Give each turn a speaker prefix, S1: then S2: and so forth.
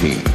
S1: 2019.